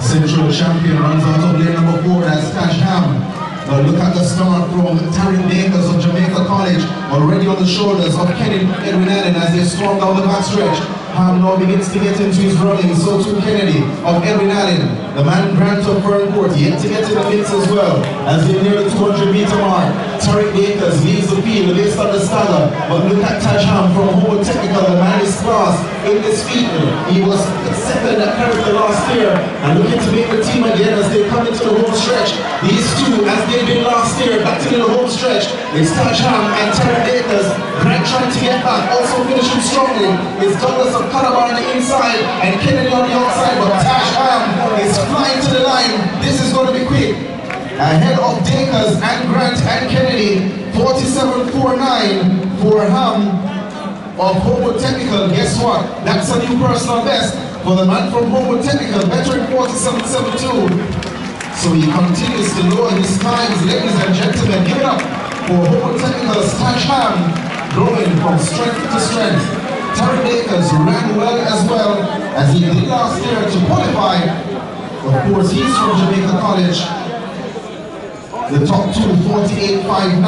Central champion runs out of lane number four, that's Tash Ham. Now start from Taryn Bakers of Jamaica College, already on the shoulders of Kenny Edwin Allen as they storm down the backstretch. Ham begins to get into his running, so too Kennedy of Edwin Allen. The man Grant of Ferncourt yet to get in the mix as well as they near the 200 meter mark. Tarek Bakers leads the field based on the stagger, but look at Tajham from Home Technical, the man is class in this field. He was second at Carifta last year and looking to make the team again as they come into the to the home stretch. It's Tajham and Tarek Bakers. Grant trying to get back, also finishing strongly. It's Douglas of Calabar on the inside and Kennedy on the outside, but Tash Ham is flying to the line. This is going to be quick. Ahead of Dakers and Grant and Kennedy, 47.49 for Ham of Holmwood Technical. Guess what? That's a new personal best for the man from Holmwood Technical, veteran 47.72. So he continues to lower his times, ladies and gentlemen. Give it up for Technical's Tash Ham, growing from strength to strength. Terry Bakers ran well as well as he did last year to qualify. Of course, he's from Jamaica College. The top two, 48.59.